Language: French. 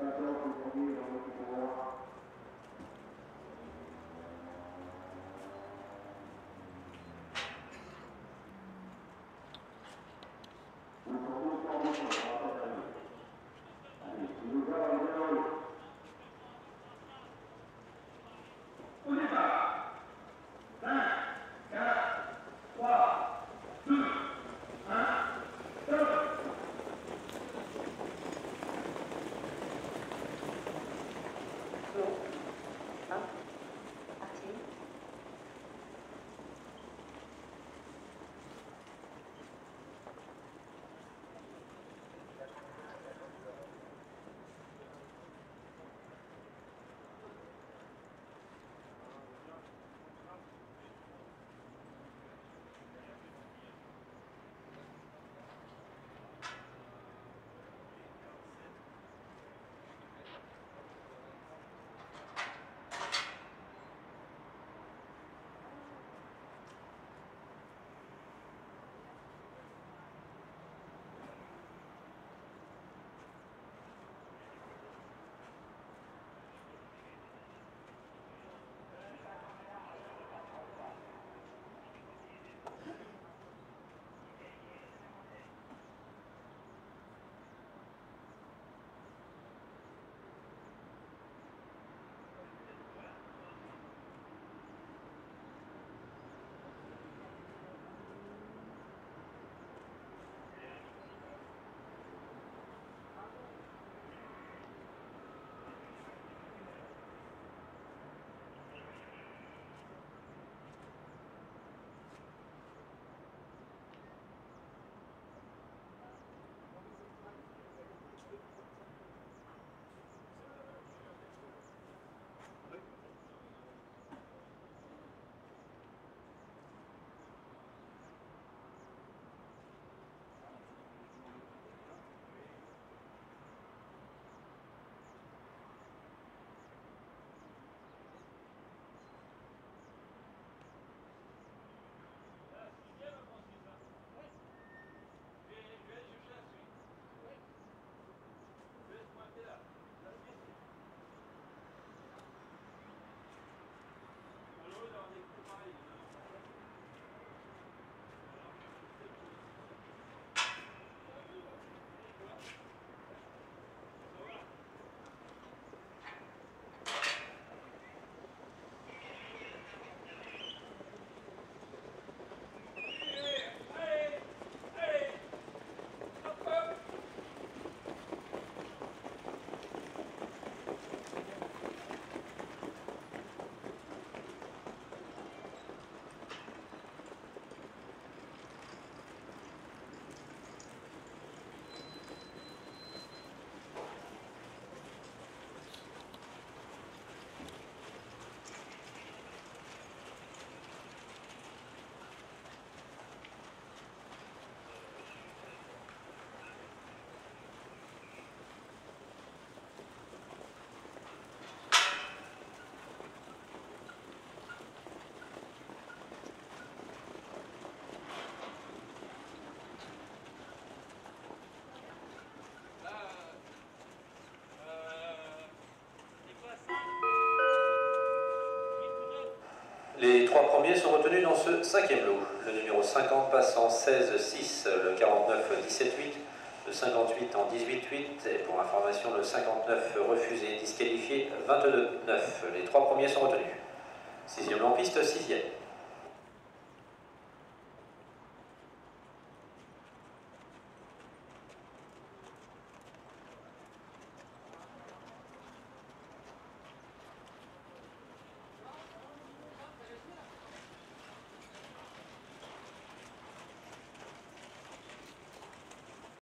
Les dans ce cinquième lot. Le numéro 50 passe en 16-6, le 49 17-8, le 58 en 18-8 et pour information le 59 refusé, disqualifié 22-9. Les trois premiers sont retenus. Sixième en piste, sixième.